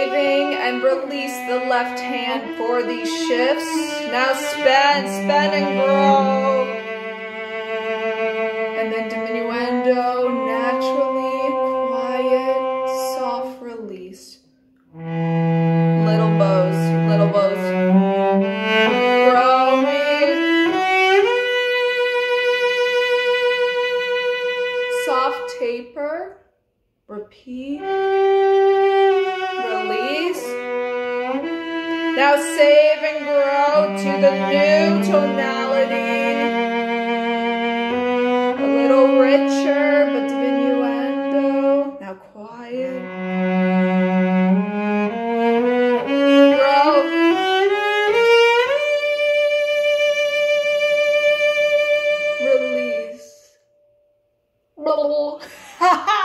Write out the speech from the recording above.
and release the left hand for these shifts. Now spin, spin and grow. And then diminuendo, naturally, quiet, soft release. Little bows, little bows. Soft taper. Repeat. Now save and grow to the new tonality. A little richer, but diminuendo, now quiet. Grow. Release. Blah, blah.